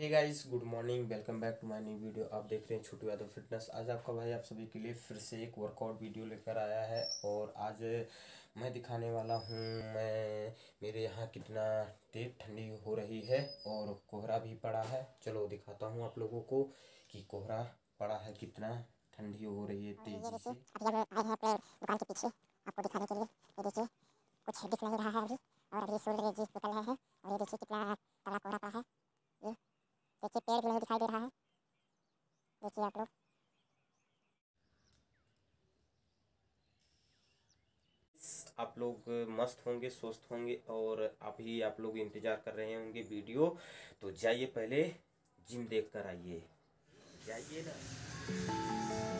Hey guys good morning welcome back to my new video आप देख रहे हैं छोटू यादव फिटनेस आज आपका भाई आप सभी के लिए फिर से एक वर्कआउट वीडियो लेकर आया है और आज मैं दिखाने वाला हूँ मैं मेरे यहाँ कितना तेज ठंडी हो रही है और कोहरा भी पड़ा है। चलो दिखाता हूँ आप लोगों को कि कोहरा पड़ा है कितना ठंडी हो रही है तेज़ी से। अभी हम आए अपने दुकान के पीछे। आपको दिखाने के लिए ये देखिए कुछ दिख नहीं रहा है अभी। और अभी सूर्य जी निकल रहे हैं और ये देखिए कितना काला कोहरा पड़ा है। ये देखिए, पेड़ भी नहीं दिखाई दे रहा है। देखिए आप लोग। आप लोग मस्त होंगे, स्वस्थ होंगे और अभी आप लोग इंतज़ार कर रहे होंगे वीडियो। तो जाइए पहले जिम देख कर आइए। जाइए ना।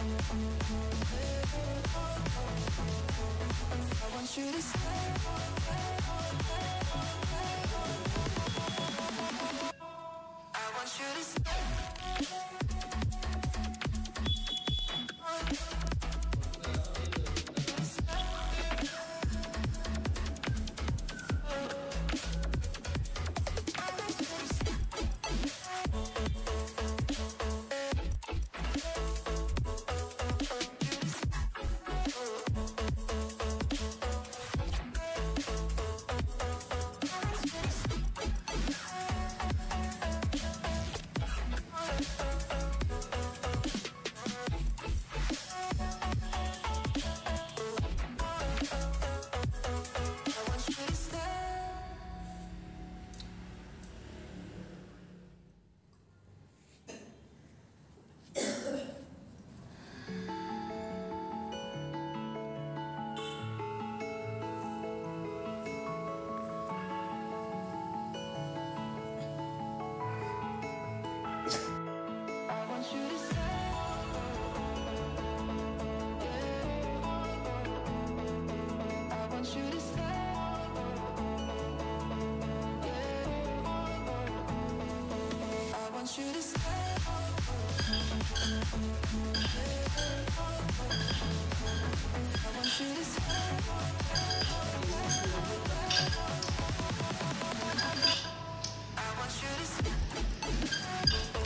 I want you to stay.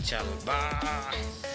चल बाय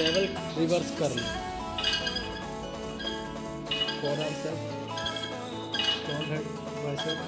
टेबल रिवर्स कर लो। कॉर्नर से कॉर्नर बाइसेप